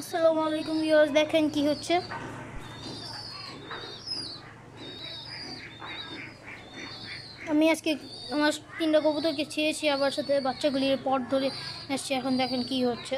আসসালামু আলাইকুম ভিউয়ার্স, দেখেন কি হচ্ছে। আমি আজকে আমার তিনটা কবুতরকে ছিঁড়েছি, আবার সাথে বাচ্চাগুলির পট ধরে আসছি, এখন দেখেন কি হচ্ছে।